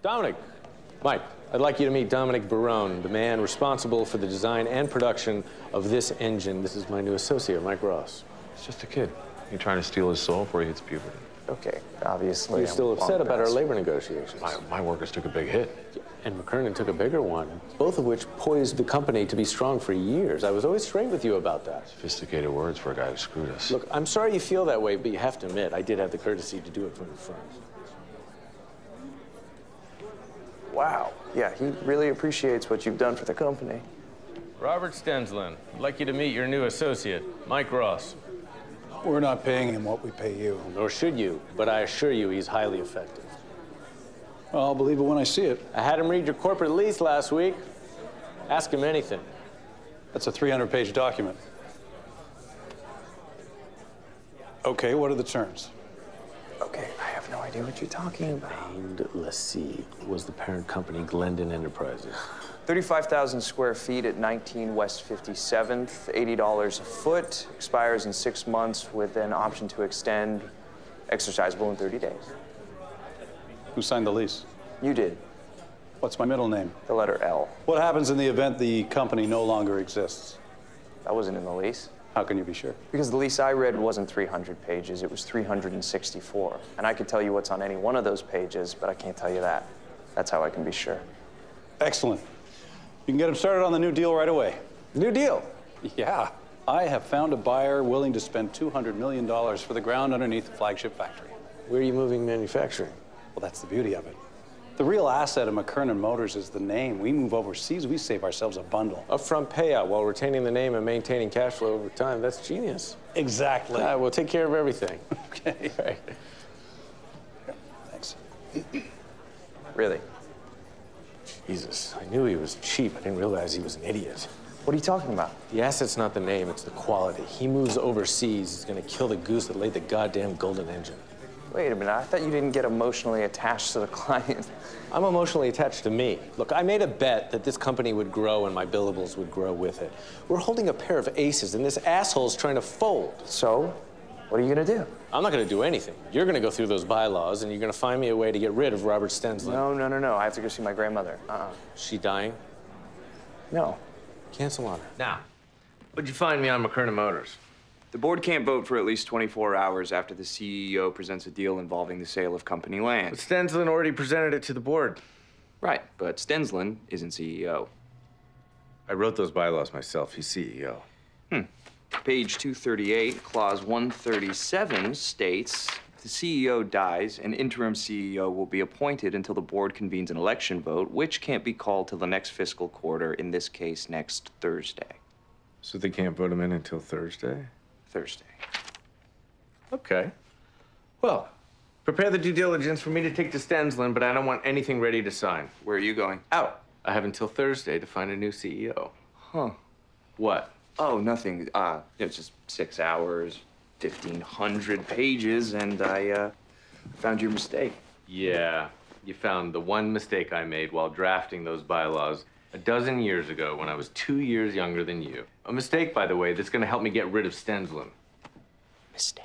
Dominic, Mike, I'd like you to meet Dominic Barone, the man responsible for the design and production of this engine. This is my new associate, Mike Ross. It's just a kid. You're trying to steal his soul before he hits puberty. Okay, obviously. You're I'm still upset about our labor negotiations. My, my workers took a big hit. And McKernan took a bigger one, both of which poised the company to be strong for years. I was always straight with you about that. Sophisticated words for a guy who screwed us. Look, I'm sorry you feel that way, but you have to admit, I did have the courtesy to do it from the front. Wow. Yeah, he really appreciates what you've done for the company. Robert Stensland, I'd like you to meet your new associate, Mike Ross. We're not paying him what we pay you. Nor should you, but I assure you he's highly effective. Well, I'll believe it when I see it. I had him read your corporate lease last week. Ask him anything. That's a 300 page document. Okay, what are the terms? Okay, I have no idea what you're talking about. Named lessee was the parent company, Glendon Enterprises. 35,000 square feet at 19 West 57th, $80 a foot, expires in six months with an option to extend, exercisable in 30 days. Who signed the lease? You did, What's my middle name? the letter L. What happens in the event the company no longer exists? That wasn't in the lease. How can you be sure? Because the lease I read wasn't 300 pages, it was 364. And I could tell you what's on any one of those pages, but I can't tell you that. That's how I can be sure. Excellent. You can get him started on the new deal right away. New deal. Yeah. I have found a buyer willing to spend $200 million for the ground underneath the flagship factory. Where are you moving manufacturing? Well, that's the beauty of it. The real asset of McKernan Motors is the name. We move overseas, we save ourselves a bundle. Upfront payout while retaining the name and maintaining cash flow over time. That's genius. Exactly. Uh, we'll take care of everything. okay. Right. Thanks. Really. Jesus, I knew he was cheap. I didn't realize he was an idiot. What are you talking about? The asset's not the name, it's the quality. He moves overseas, he's gonna kill the goose that laid the goddamn golden engine. Wait a minute, I thought you didn't get emotionally attached to the client. I'm emotionally attached to me. Look, I made a bet that this company would grow and my billables would grow with it. We're holding a pair of aces, and this asshole's trying to fold. So, what are you gonna do? I'm not gonna do anything. You're gonna go through those bylaws, and you're gonna find me a way to get rid of Robert Stensland. No, no, no, no. I have to go see my grandmother. Uh-uh. She dying? No. Cancel on her. Now, what'd you find me on McKernan Motors? The board can't vote for at least 24 hours after the CEO presents a deal involving the sale of company land. But Stensland already presented it to the board. Right, but Stensland isn't CEO. I wrote those bylaws myself. He's CEO. Hmm. Page 238, clause 137 states if the CEO dies, an interim CEO will be appointed until the board convenes an election vote, which can't be called till the next fiscal quarter, in this case, next Thursday. So they can't vote him in until Thursday? Thursday. Okay. Well, prepare the due diligence for me to take to Stensland, but I don't want anything ready to sign. Where are you going? Out. I have until Thursday to find a new CEO. Huh. What? Oh, nothing. Uh, it's just six hours, 1,500 pages, and I, uh, found your mistake. Yeah, you found the one mistake I made while drafting those bylaws a dozen years ago when I was two years younger than you. A mistake, by the way, that's gonna help me get rid of Stensland. Mistake.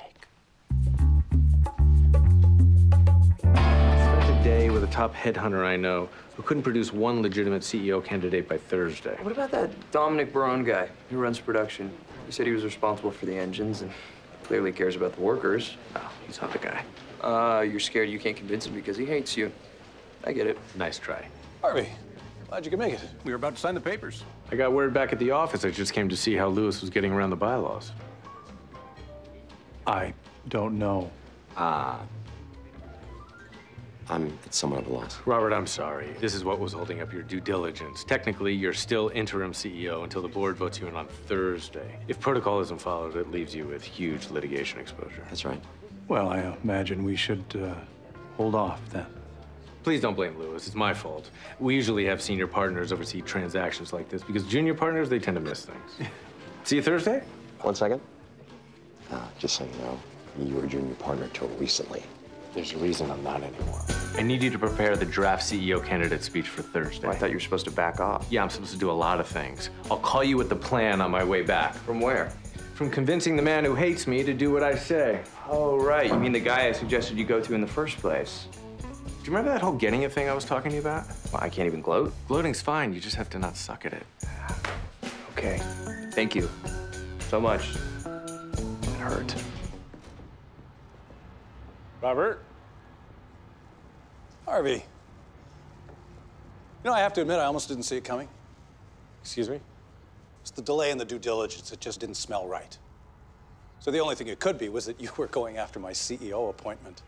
I Spent a day with a top headhunter I know who couldn't produce one legitimate CEO candidate by Thursday. What about that Dominic Barone guy who runs production? He said he was responsible for the engines and clearly cares about the workers. Oh, he's not the guy. Uh, you're scared you can't convince him because he hates you. I get it. Nice try. Harvey, glad you could make it. We were about to sign the papers. I got word back at the office. I just came to see how Louis was getting around the bylaws. I don't know. Ah, I'm at somewhat of a loss. Robert, I'm sorry. This is what was holding up your due diligence. Technically, you're still interim CEO until the board votes you in on Thursday. If protocol isn't followed, it leaves you with huge litigation exposure. That's right. Well, I imagine we should uh, hold off then. Please don't blame Louis. It's my fault. We usually have senior partners oversee transactions like this because junior partners, they tend to miss things. See you Thursday? One second. Uh, just so you know, you were a junior partner till recently. There's a reason I'm not anymore. I need you to prepare the draft CEO candidate speech for Thursday. Oh, I thought you were supposed to back off. Yeah, I'm supposed to do a lot of things. I'll call you with the plan on my way back. From where? From convincing the man who hates me to do what I say. Oh, right. You mean the guy I suggested you go to in the first place? Do you remember that whole getting it thing I was talking to you about? Well, I can't even gloat. Gloating's fine. You just have to not suck at it. Okay. Thank you so much. It hurt. Robert? Harvey. You know, I have to admit, I almost didn't see it coming. Excuse me? It's the delay in the due diligence. It just didn't smell right. So the only thing it could be was that you were going after my CEO appointment.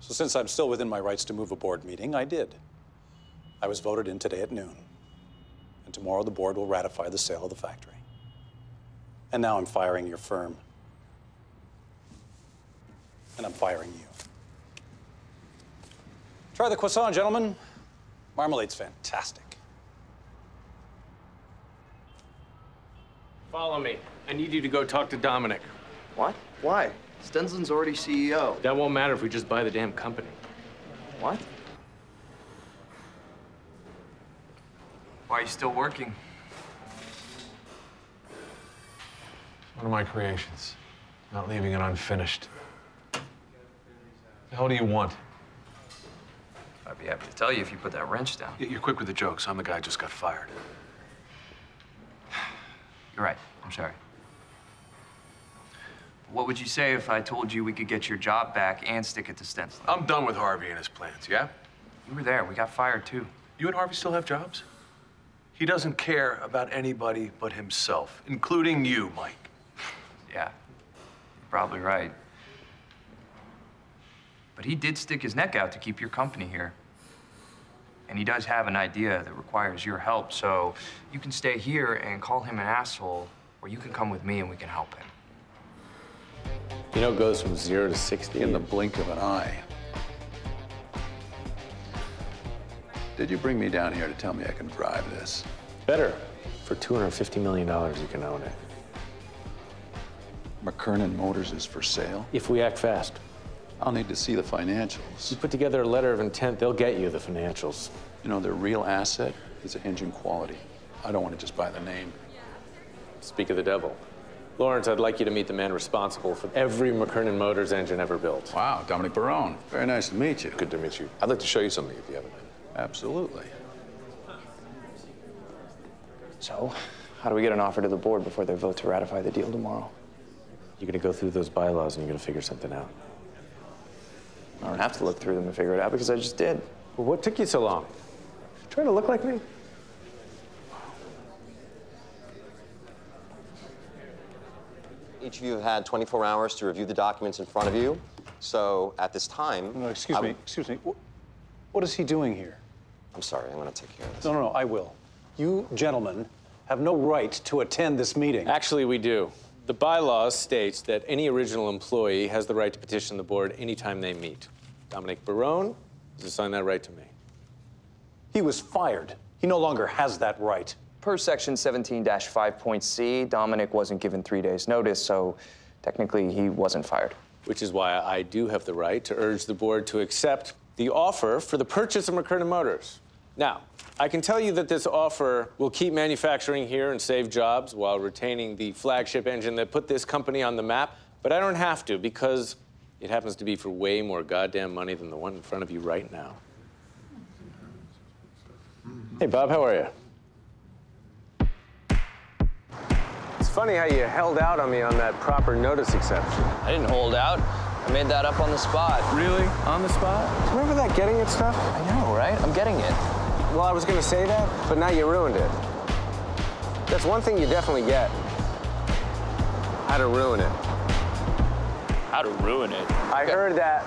So since I'm still within my rights to move a board meeting, I did. I was voted in today at noon. And tomorrow the board will ratify the sale of the factory. And now I'm firing your firm. And I'm firing you. Try the croissant, gentlemen. Marmalade's fantastic. Follow me. I need you to go talk to Dominic. What? Why? Stensland's already CEO. That won't matter if we just buy the damn company. What? Why are you still working? One of my creations. Not leaving it unfinished. The hell do you want? I'd be happy to tell you if you put that wrench down. You're quick with the jokes. I'm the guy who just got fired. You're right. I'm sorry. What would you say if I told you we could get your job back and stick it to Stensland? I'm done with Harvey and his plans, yeah? You were there. We got fired too. You and Harvey still have jobs? He doesn't care about anybody but himself, including you, Mike. Yeah, you're probably right. But he did stick his neck out to keep your company here. And he does have an idea that requires your help, so you can stay here and call him an asshole, or you can come with me and we can help him. You know, it goes from zero to 60 In the blink of an eye. Did you bring me down here to tell me I can drive this? Better. For $250 million, you can own it. McKernan Motors is for sale. If we act fast. I'll need to see the financials. You put together a letter of intent, they'll get you the financials. You know, their real asset is engine quality. I don't want to just buy the name. Speak of the devil. Lawrence, I'd like you to meet the man responsible for every McKernan Motors engine ever built. Wow, Dominic Barone. Very nice to meet you. Good to meet you. I'd like to show you something if you haven't been. Absolutely. So, how do we get an offer to the board before they vote to ratify the deal tomorrow? You're gonna go through those bylaws and you're gonna figure something out. I don't have to look through them to figure it out because I just did. Well, what took you so long? Trying to look like me? Each of you have had 24 hours to review the documents in front of you. So at this time. No, excuse I me, excuse me. Wh- What is he doing here? I'm sorry, I'm going to take care of this. No, no, no, I will. You gentlemen have no right to attend this meeting. Actually, we do. The bylaws states that any original employee has the right to petition the board anytime they meet. Dominic Barone has assigned that right to me. He was fired. He no longer has that right. Per section 17-5.c, Dominic wasn't given three days' notice, so technically he wasn't fired. Which is why I do have the right to urge the board to accept the offer for the purchase of McKernan Motors. Now, I can tell you that this offer will keep manufacturing here and save jobs while retaining the flagship engine that put this company on the map, but I don't have to because it happens to be for way more goddamn money than the one in front of you right now. Hey, Bob, how are you? It's funny how you held out on me on that proper notice exception. I didn't hold out. I made that up on the spot. Really? On the spot? Remember that getting it stuff? I know, right? I'm getting it. Well, I was gonna say that, but now you ruined it. That's one thing you definitely get. How to ruin it. How to ruin it. I heard that